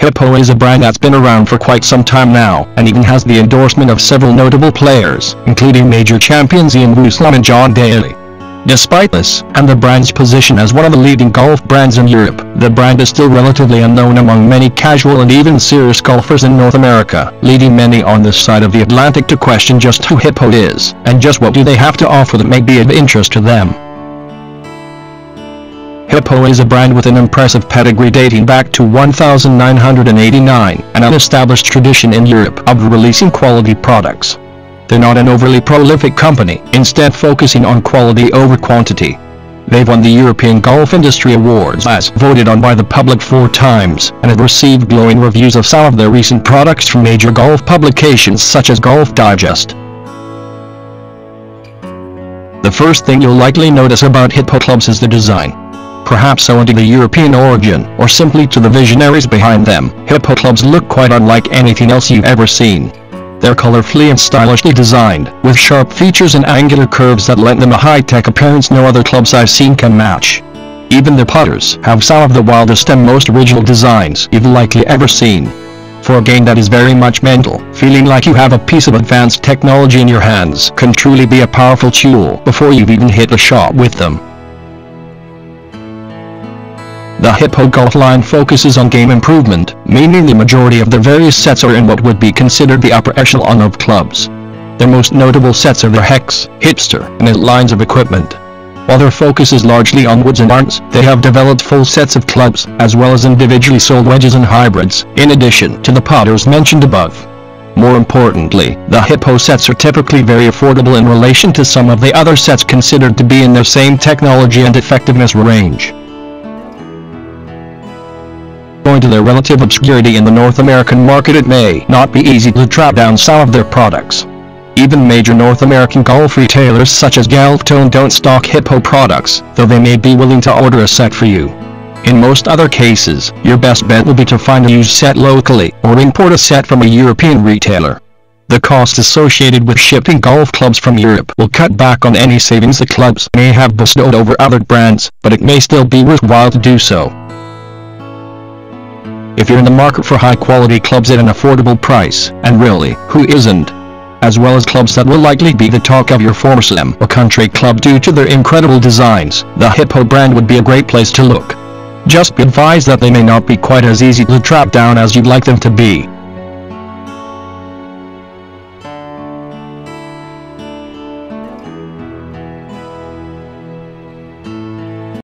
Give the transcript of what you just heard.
Hippo is a brand that's been around for quite some time now, and even has the endorsement of several notable players, including major champions Ian Woosnam and John Daly. Despite this, and the brand's position as one of the leading golf brands in Europe, the brand is still relatively unknown among many casual and even serious golfers in North America, leading many on this side of the Atlantic to question just who Hippo is, and just what do they have to offer that may be of interest to them. Hippo is a brand with an impressive pedigree dating back to 1989, and an established tradition in Europe of releasing quality products. They're not an overly prolific company, instead focusing on quality over quantity. They've won the European Golf Industry Awards as voted on by the public four times, and have received glowing reviews of some of their recent products from major golf publications such as Golf Digest. The first thing you'll likely notice about Hippo clubs is the design perhaps owing to the European origin, or simply to the visionaries behind them, Hippo clubs look quite unlike anything else you've ever seen. They're colorfully and stylishly designed, with sharp features and angular curves that lend them a high-tech appearance no other clubs I've seen can match. Even the putters have some of the wildest and most original designs you've likely ever seen. For a game that is very much mental, feeling like you have a piece of advanced technology in your hands can truly be a powerful tool before you've even hit a shot with them. The Hippo Golf line focuses on game improvement, meaning the majority of their various sets are in what would be considered the upper echelon of clubs. Their most notable sets are their Hex, Hipster, and Elite lines of equipment. While their focus is largely on woods and irons, they have developed full sets of clubs, as well as individually sold wedges and hybrids, in addition to the putters mentioned above. More importantly, the Hippo sets are typically very affordable in relation to some of the other sets considered to be in their same technology and effectiveness range. Owing to their relative obscurity in the North American market it may not be easy to track down some of their products. Even major North American golf retailers such as Golf Town don't stock Hippo products, though they may be willing to order a set for you. In most other cases, your best bet will be to find a used set locally, or import a set from a European retailer. The cost associated with shipping golf clubs from Europe will cut back on any savings the clubs may have bestowed over other brands, but it may still be worthwhile to do so. If you're in the market for high-quality clubs at an affordable price, and really, who isn't? As well as clubs that will likely be the talk of your slam or country club due to their incredible designs, the Hippo brand would be a great place to look. Just be advised that they may not be quite as easy to track down as you'd like them to be.